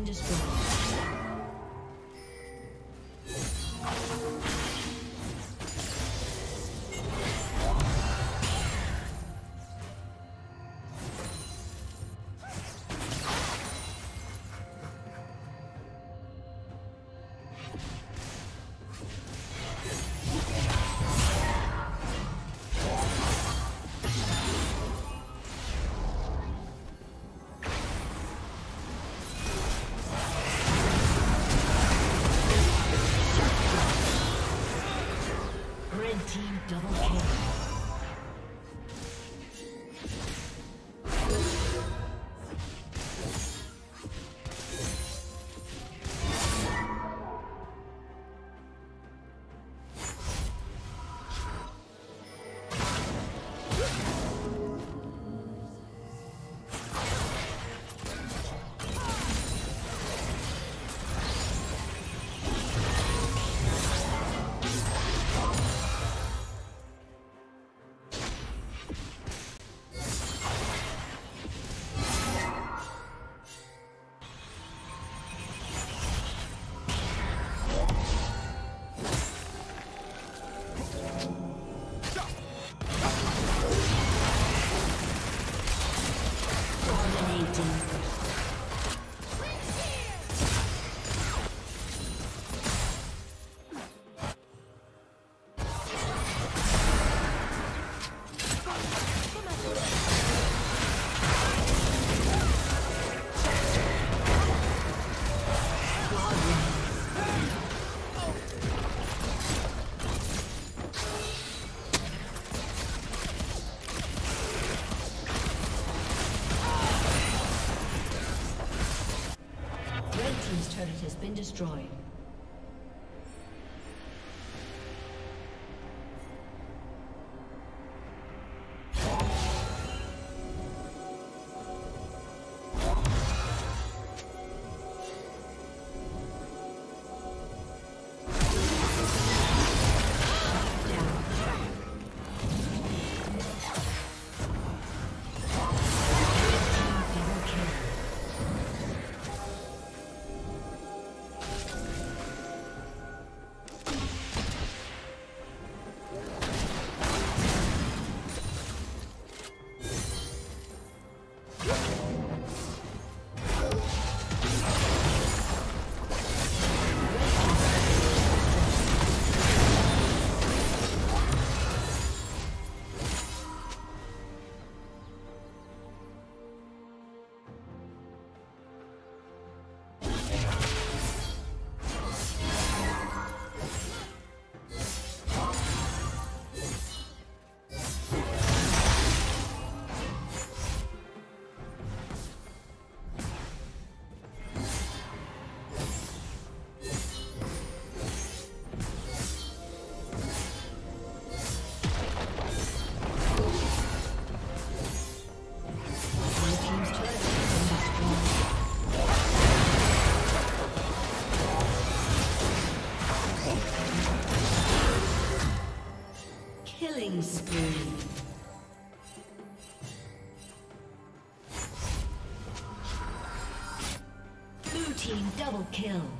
Been destroyed. Destroyed. Kill.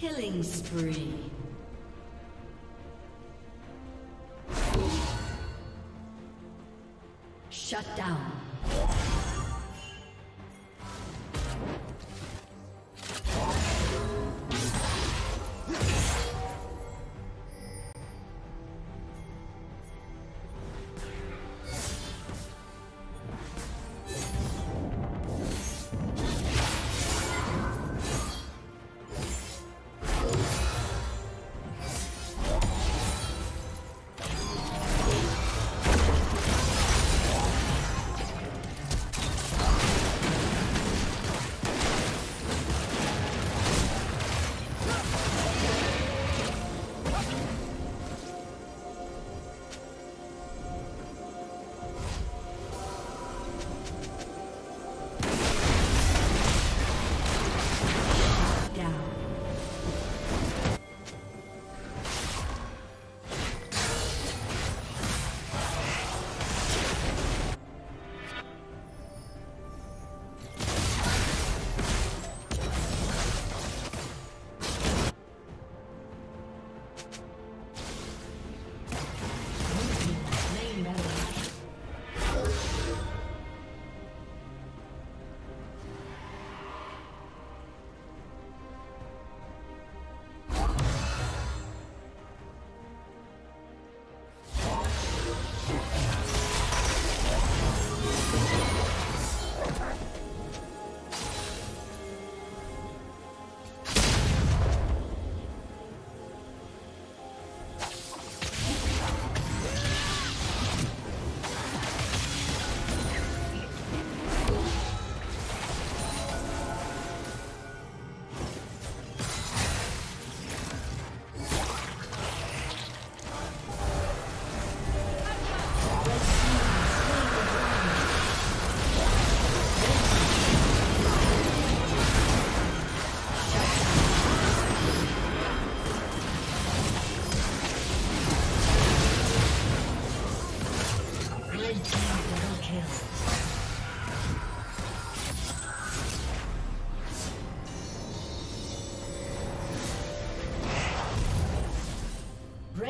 Killing spree.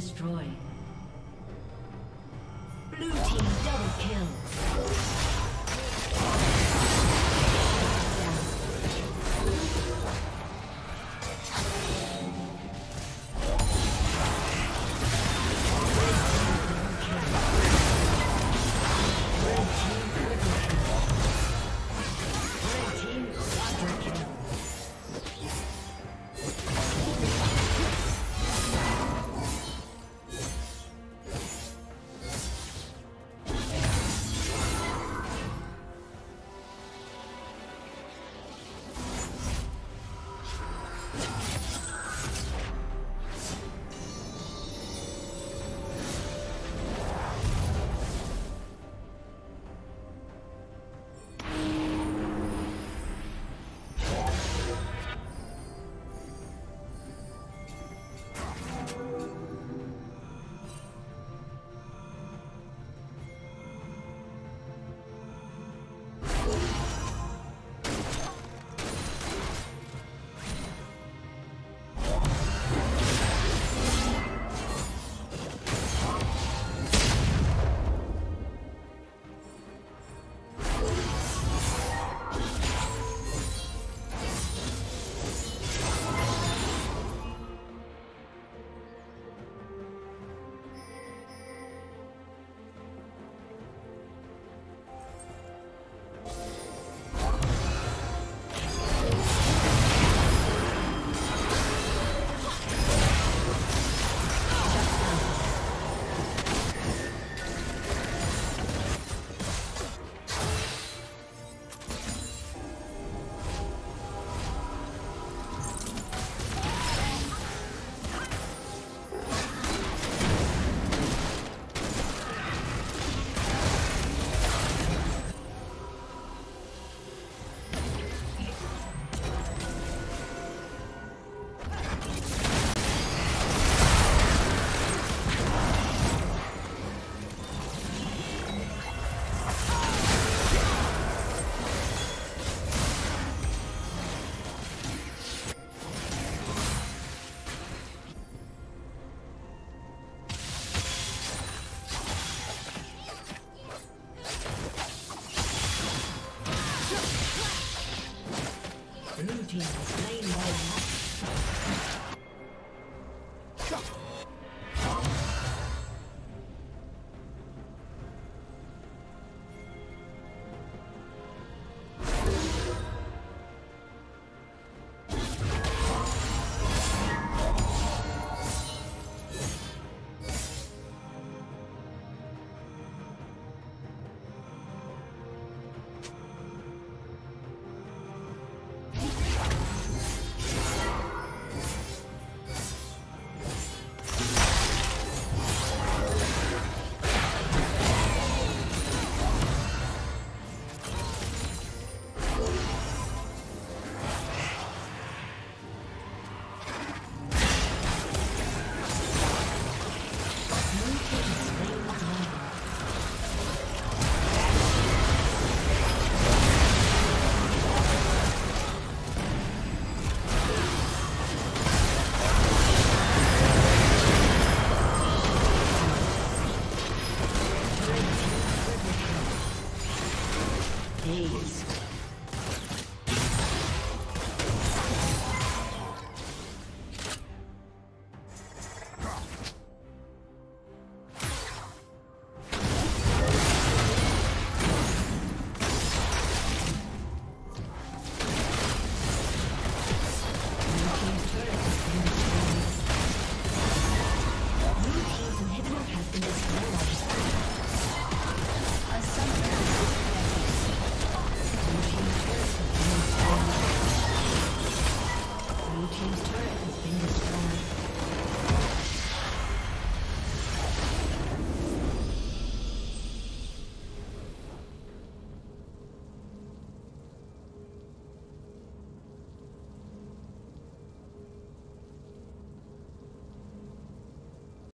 destroyed.